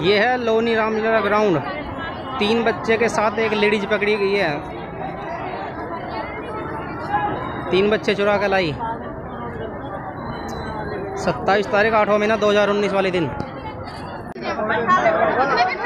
ये है लोनी रामलीला ग्राउंड। तीन बच्चे के साथ एक लेडीज़ पकड़ी गई है। तीन बच्चे चुरा कर लाई। सत्ताईस तारीख आठवा महीना दो हज़ार उन्नीस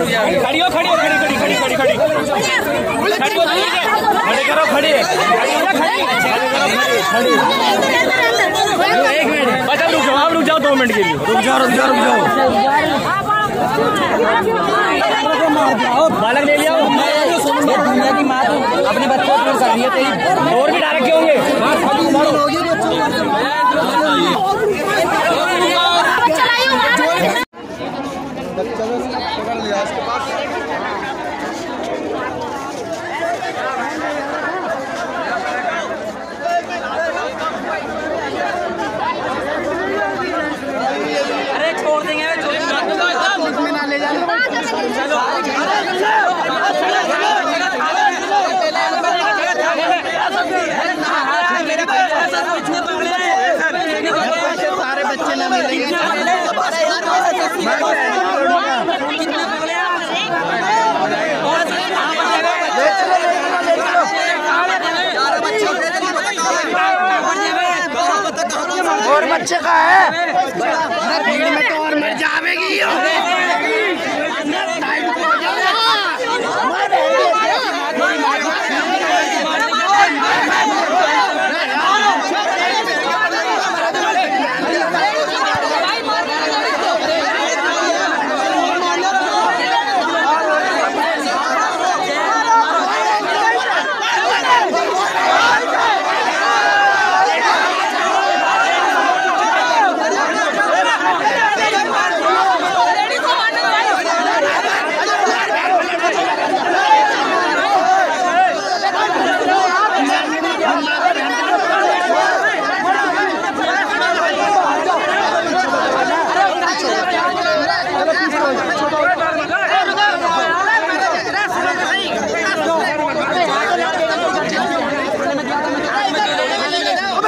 खड़ी हो खड़ी हो खड़ी खड़ी खड़ी खड़ी खड़ी। खड़ी खड़े करो खड़ी। खड़ी एक मिनट। बस अब रुक जाओ आप रुक जाओ दो मिनट के लिए। रुक जाओ रुक जाओ रुक जाओ। बालक ले लिया। दुनिया की माँ तो अपने बच्चों को कर दिए तेरी। और भी डायरेक्ट होंगे पकड़ लिया इसके पास अरे छोड़ देंगे सारे बच्चे ना मिलेंगे और बच्चे का है भीड़ में तो और मर जावेगी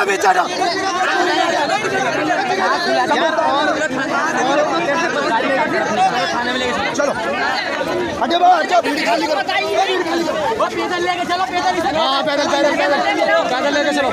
बेचारा। चलो। आगे बाबा अच्छा चलो पैदल हाँ पैदल पैदल पैदल। पैदल लेके चलो।